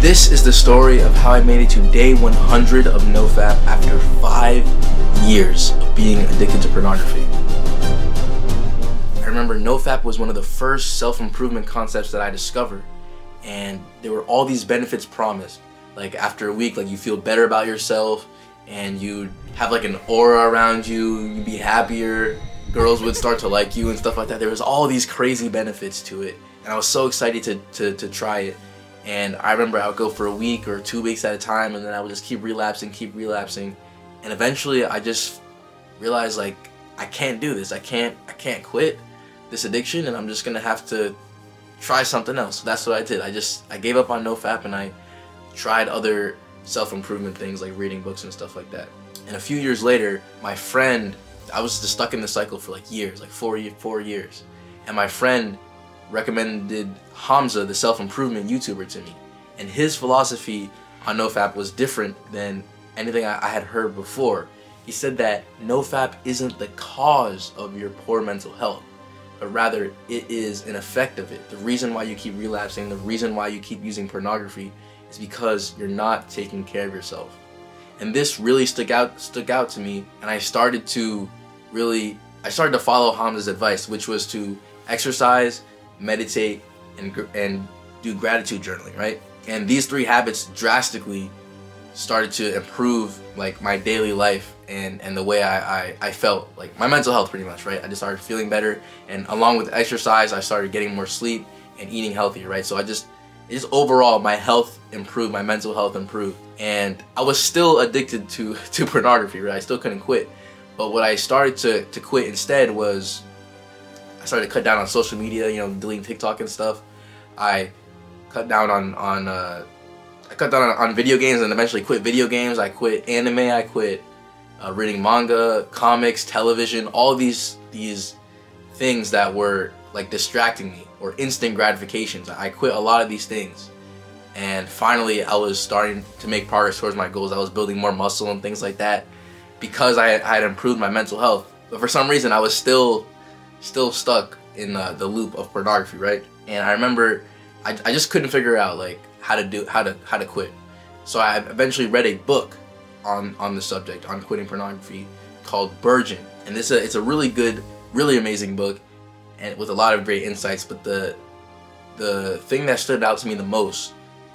This is the story of how I made it to day 100 of NoFap after five years of being addicted to pornography. I remember NoFap was one of the first self-improvement concepts that I discovered and there were all these benefits promised. Like after a week, like you feel better about yourself and you have like an aura around you, you'd be happier, girls would start to like you and stuff like that. There was all these crazy benefits to it. And I was so excited to, to, to try it. And I remember I would go for a week or two weeks at a time and then I would just keep relapsing, keep relapsing. And eventually I just realized like I can't do this. I can't I can't quit this addiction and I'm just gonna have to try something else. So that's what I did. I just I gave up on NoFap and I tried other self-improvement things like reading books and stuff like that. And a few years later, my friend, I was just stuck in the cycle for like years, like four, four years. And my friend recommended Hamza, the self-improvement YouTuber, to me. And his philosophy on NoFap was different than anything I, I had heard before. He said that NoFap isn't the cause of your poor mental health, but rather it is an effect of it. The reason why you keep relapsing, the reason why you keep using pornography is because you're not taking care of yourself. And this really stuck out stuck out to me and I started to really I started to follow Hamza's advice, which was to exercise meditate, and, and do gratitude journaling, right? And these three habits drastically started to improve like my daily life and, and the way I, I, I felt, like my mental health pretty much, right? I just started feeling better and along with exercise, I started getting more sleep and eating healthier, right? So I just, just overall my health improved, my mental health improved. And I was still addicted to, to pornography, right? I still couldn't quit. But what I started to, to quit instead was started to cut down on social media, you know, deleting TikTok and stuff. I cut down on on uh, I cut down on, on, video games and eventually quit video games. I quit anime. I quit uh, reading manga, comics, television, all these these things that were like distracting me or instant gratifications. I quit a lot of these things. And finally, I was starting to make progress towards my goals. I was building more muscle and things like that because I, I had improved my mental health. But for some reason, I was still still stuck in uh, the loop of pornography, right? And I remember I, I just couldn't figure out like how to do how to how to quit. So I eventually read a book on on the subject on quitting pornography called Burgeon, and this a, it's a really good, really amazing book, and with a lot of great insights. But the the thing that stood out to me the most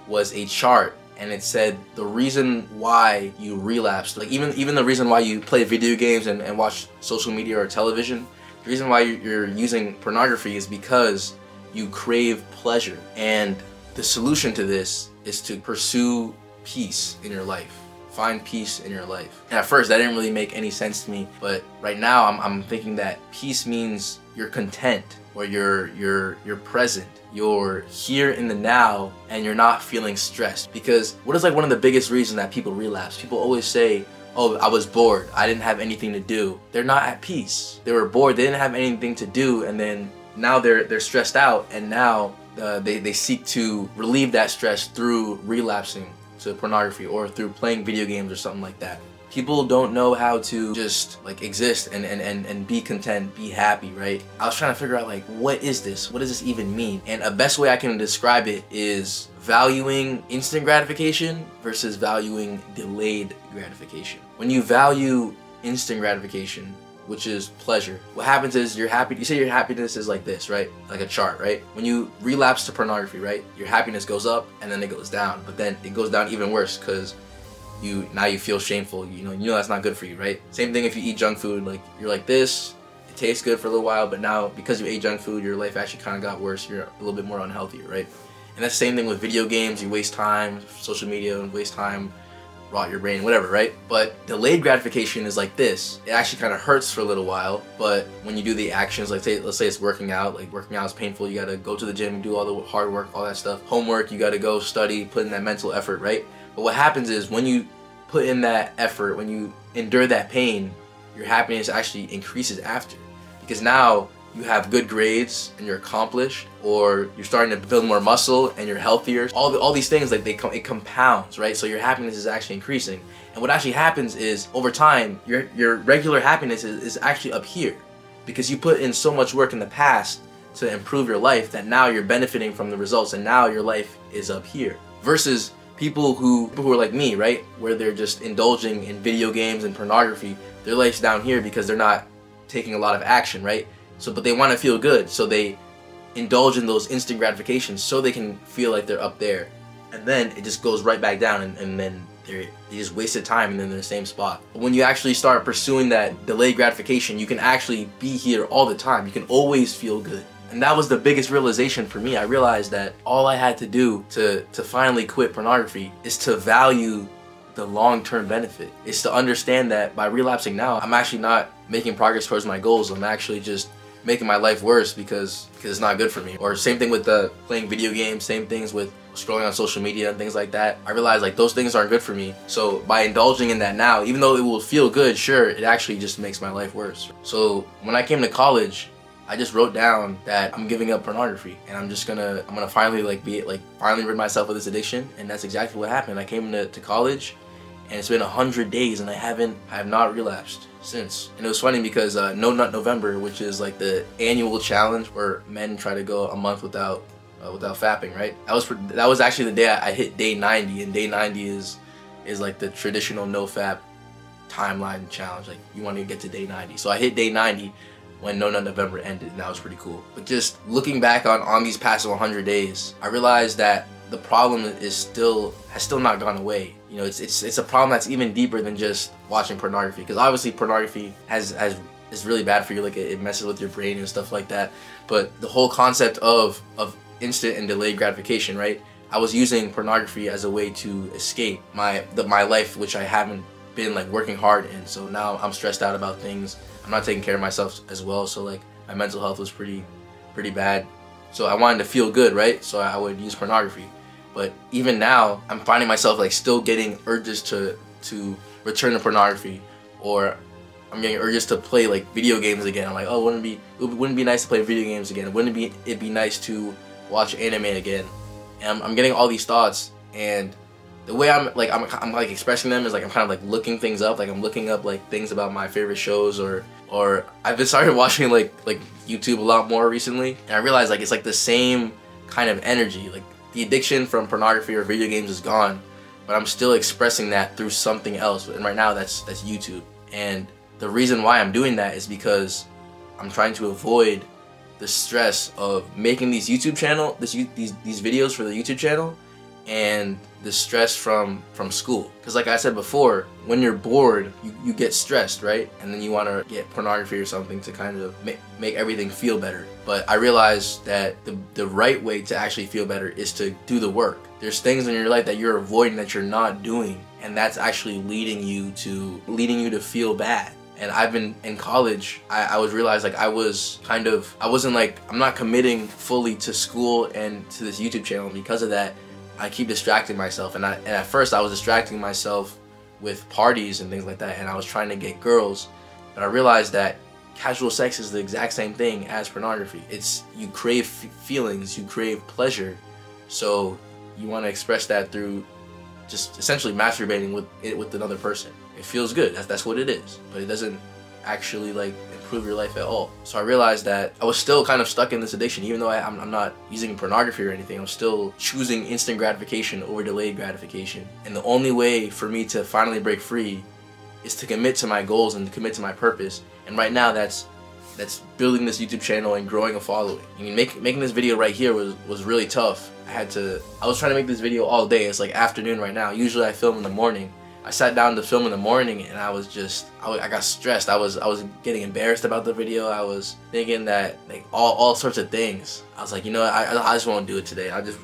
was a chart and it said the reason why you relapsed like even even the reason why you play video games and, and watch social media or television the reason why you're using pornography is because you crave pleasure. And the solution to this is to pursue peace in your life. Find peace in your life. And at first, that didn't really make any sense to me. But right now, I'm, I'm thinking that peace means you're content or you're, you're, you're present. You're here in the now and you're not feeling stressed. Because what is like one of the biggest reasons that people relapse? People always say, oh, I was bored. I didn't have anything to do. They're not at peace. They were bored. They didn't have anything to do, and then now they're they're stressed out, and now uh, they they seek to relieve that stress through relapsing to pornography or through playing video games or something like that. People don't know how to just like exist and, and, and, and be content, be happy, right? I was trying to figure out like, what is this? What does this even mean? And a best way I can describe it is valuing instant gratification versus valuing delayed gratification. When you value instant gratification, which is pleasure. What happens is you're happy, you say your happiness is like this, right? Like a chart, right? When you relapse to pornography, right? Your happiness goes up and then it goes down, but then it goes down even worse because you now you feel shameful. You know, you know that's not good for you, right? Same thing if you eat junk food, like you're like this, it tastes good for a little while, but now because you ate junk food, your life actually kind of got worse. You're a little bit more unhealthy, right? And that's the same thing with video games. You waste time, social media, and waste time, rot your brain, whatever, right? But delayed gratification is like this. It actually kind of hurts for a little while, but when you do the actions, like say, let's say it's working out, like working out is painful. You gotta go to the gym, do all the hard work, all that stuff. Homework, you gotta go study, put in that mental effort, right? But what happens is when you put in that effort, when you endure that pain, your happiness actually increases after. Because now you have good grades and you're accomplished or you're starting to build more muscle and you're healthier. All, the, all these things like they it compounds right? So your happiness is actually increasing. And what actually happens is over time your your regular happiness is, is actually up here. Because you put in so much work in the past to improve your life that now you're benefiting from the results and now your life is up here. Versus people who people who are like me, right? Where they're just indulging in video games and pornography. Their life's down here because they're not taking a lot of action, right? So but they want to feel good, so they indulge in those instant gratifications so they can feel like they're up there. And then it just goes right back down and, and then they they just wasted time and then they're in the same spot. But when you actually start pursuing that delayed gratification, you can actually be here all the time. You can always feel good. And that was the biggest realization for me. I realized that all I had to do to, to finally quit pornography is to value the long-term benefit. Is to understand that by relapsing now, I'm actually not making progress towards my goals. I'm actually just making my life worse because because it's not good for me. Or same thing with the playing video games, same things with scrolling on social media and things like that. I realized like those things aren't good for me. So by indulging in that now, even though it will feel good, sure, it actually just makes my life worse. So when I came to college, I just wrote down that I'm giving up pornography and I'm just gonna I'm gonna finally like be like finally rid myself of this addiction and that's exactly what happened. I came to, to college and it's been a hundred days and I haven't I have not relapsed since. And it was funny because uh, No Nut November, which is like the annual challenge where men try to go a month without uh, without fapping, right? That was for, that was actually the day I, I hit day 90 and day 90 is is like the traditional no fap timeline challenge. Like you want to get to day 90. So I hit day 90 when No Nut November ended, and that was pretty cool. But just looking back on, on these past 100 days, I realized that the problem is still has still not gone away. You know, it's it's it's a problem that's even deeper than just watching pornography. Because obviously, pornography has has is really bad for you. Like it, it messes with your brain and stuff like that. But the whole concept of of instant and delayed gratification, right? I was using pornography as a way to escape my the, my life, which I haven't been like working hard and So now I'm stressed out about things. I'm not taking care of myself as well. So like my mental health was pretty pretty bad. So I wanted to feel good, right? So I would use pornography. But even now, I'm finding myself like still getting urges to to return to pornography, or I'm getting urges to play like video games again. I'm like, oh, wouldn't it be it wouldn't be nice to play video games again? Wouldn't it be it be nice to watch anime again? And I'm, I'm getting all these thoughts, and the way I'm like I'm, I'm like expressing them is like I'm kind of like looking things up like I'm looking up like things about my favorite shows or or I've been started watching like like YouTube a lot more recently and I realized like it's like the same kind of energy like the addiction from pornography or video games is gone but I'm still expressing that through something else and right now that's that's YouTube and the reason why I'm doing that is because I'm trying to avoid the stress of making these YouTube channel this these these videos for the YouTube channel and the stress from from school. Because like i said before when you're bored you, you get stressed right? And then you want to get pornography or something to kind of make, make everything feel better. But i realized that the, the right way to actually feel better is to do the work. There's things in your life that you're avoiding that you're not doing and that's actually leading you to leading you to feel bad. And I've been in college, I, I was realized like I was kind of, I wasn't like, I'm not committing fully to school and to this YouTube channel. because of that, I keep distracting myself, and I and at first I was distracting myself with parties and things like that, and I was trying to get girls, but I realized that casual sex is the exact same thing as pornography. It's you crave feelings, you crave pleasure, so you want to express that through just essentially masturbating with it with another person. It feels good. That's that's what it is, but it doesn't actually like improve your life at all. So I realized that I was still kind of stuck in this addiction, even though I, am not using pornography or anything. I'm still choosing instant gratification over delayed gratification. And the only way for me to finally break free is to commit to my goals and to commit to my purpose. And right now, that's that's building this YouTube channel and growing a following. I mean, make, making this video right here was, was really tough. I had to, I was trying to make this video all day. It's like afternoon right now. Usually I film in the morning. I sat down to film in the morning and I was just I, I, got stressed. I was I was getting embarrassed about the video. I was thinking that like all, all sorts of things. I was like, you know, I I just won't do it today. I just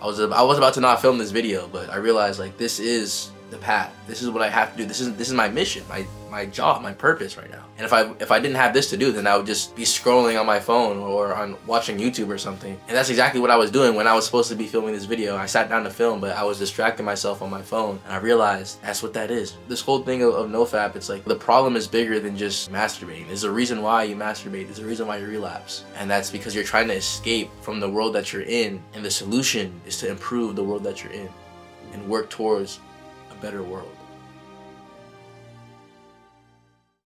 I was I was about to not film this video, but I realized like this is the path. This is what I have to do. This is this is my mission, my my job, my purpose right now. And if I if I didn't have this to do, then I would just be scrolling on my phone or on watching YouTube or something. And that's exactly what I was doing when I was supposed to be filming this video. I sat down to film, but I was distracting myself on my phone, and I realized that's what that is. This whole thing of, of NoFap, it's like the problem is bigger than just masturbating. There's a reason why you masturbate. There's a reason why you relapse, and that's because you're trying to escape from the world that you're in, and the solution is to improve the world that you're in, and work towards a better world.